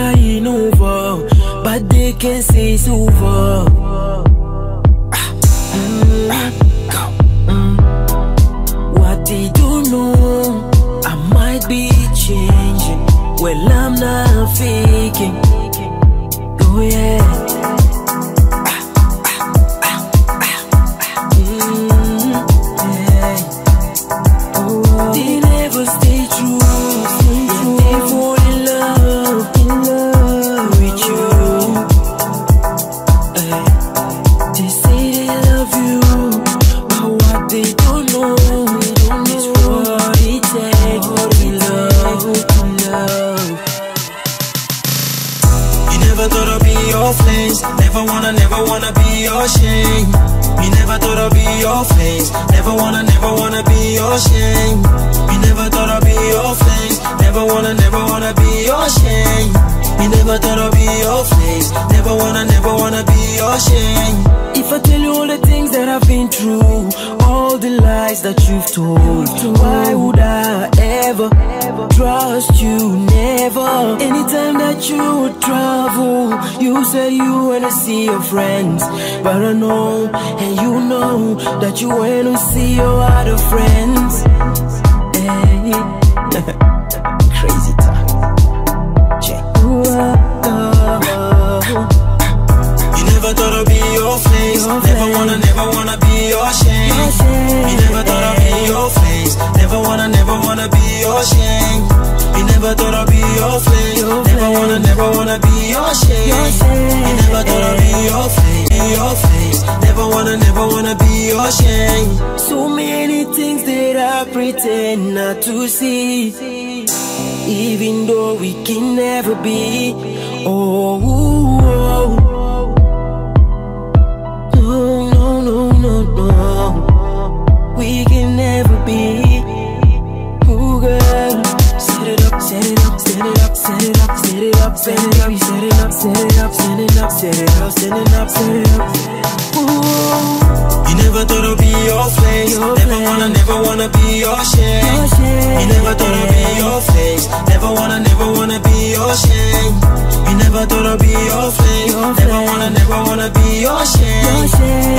crying over, but they can't say it's over. What they don't know, I might be changing. Well, I'm not faking. Oh yeah. Your. Never wanna, never wanna be your shame. You never thought I'd be your flames. Never wanna, never wanna be your shame. You never thought I'd be your flames. Never wanna, never wanna be your shame. You never thought I'd be your flames. Never wanna, never wanna be your shame. If I tell you all the things that I've been through, all the lies that you've told, why would I ever trust you? Never. Anytime that you travel, you said you wanna see your friends, but I know and you know that you wanna see your other friends. Hey. Eh. Crazy talk. Check. You never thought I'd be your flames. Your Never flames. wanna, never wanna be your shame. Your shame. You never thought I'd be your flames. Never wanna, never wanna be your shame. You never thought I'd be your flames. Your Never wanna, never wanna be your shame. Your shame. You never thought I'd be your flames. Be your flames. Never wanna, never wanna be your shame. So many things that I pretend not to see, even though we can never be. Oh, oh, up. Ooh. You never thought I'd be your. Your Never wanna, never wanna be your shame. Your shame. You never thought I'd be your flames. Never wanna, never wanna be your shame. You never thought I'd be your flames. Your Never wanna, never wanna be your shame. Your shame.